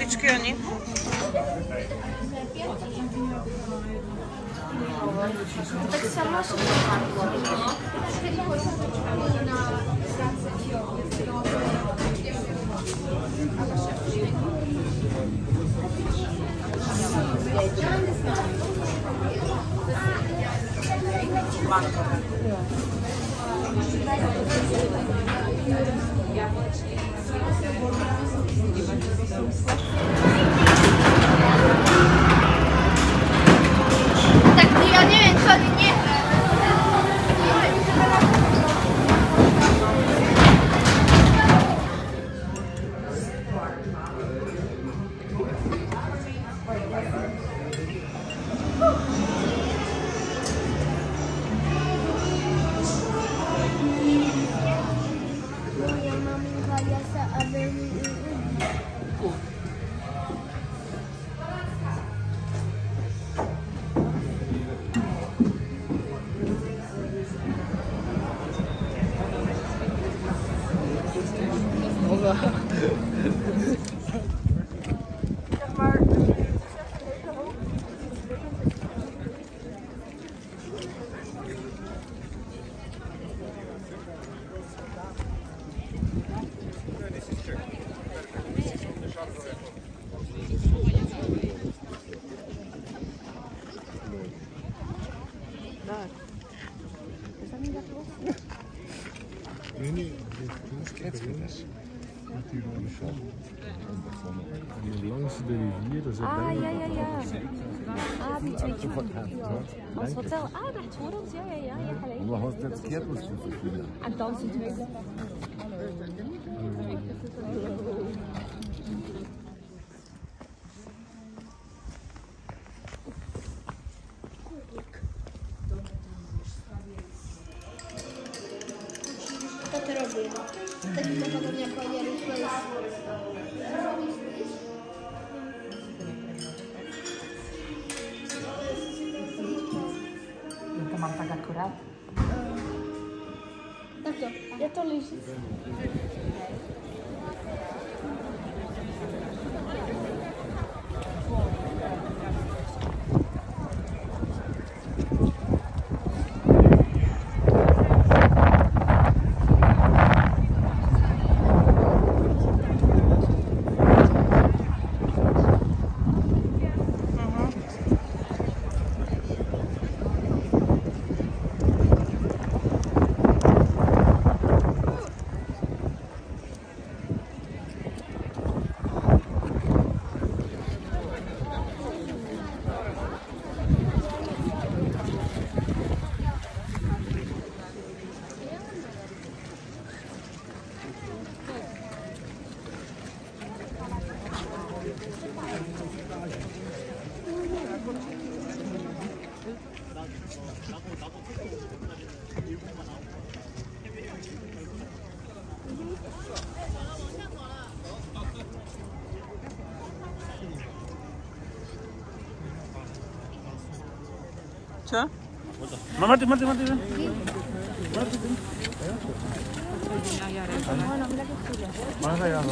Jenny. Tak samo się wypadło. Tak, ja nie wiem, co aby Nee, nee, dit is Met die rode zon. En langs de rivier, dat is Ah, ja, ja, ja. Ah, die twee Als hotel. Ah, recht voor ons. Ja, ja, ja. ja was dat verspielen? En dan we. Taki podobnie jak Oliver Place. To mam tak akurat. Tak to, ja to liczę. 자. Mate, mate, mate. Mate. Más allá.